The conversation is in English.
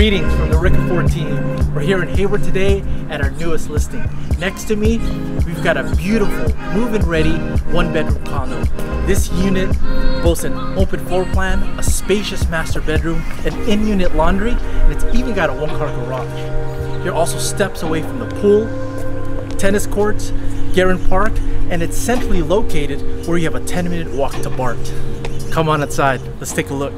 Greetings from the Ricafort Team here in Hayward today at our newest listing. Next to me, we've got a beautiful, move-in ready, one bedroom condo. This unit boasts an open floor plan, a spacious master bedroom, an in-unit laundry, and it's even got a one-car garage. You're also steps away from the pool, tennis courts, Garin Park, and it's centrally located where you have a 10 minute walk to BART. Come on outside, let's take a look.